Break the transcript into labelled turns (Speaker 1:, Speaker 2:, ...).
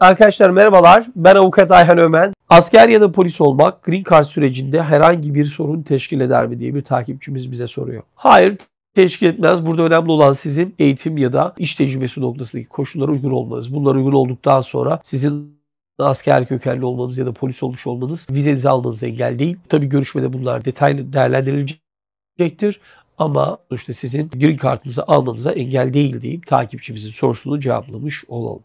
Speaker 1: Arkadaşlar merhabalar. Ben avukat Ayhan Ömen. Asker ya da polis olmak Green Card sürecinde herhangi bir sorun teşkil eder mi diye bir takipçimiz bize soruyor. Hayır teşkil etmez. Burada önemli olan sizin eğitim ya da iş tecrübesi noktasındaki koşullara uygun olmanız. Bunlar uygun olduktan sonra sizin asker kökenli olmanız ya da polis olmuş olmanız vizenizi almanız engel değil. Tabii görüşmede bunlar detaylı değerlendirilecektir. Ama işte sizin green kartınızı almanıza engel değil deyip takipçimizin sorusunu cevaplamış olalım.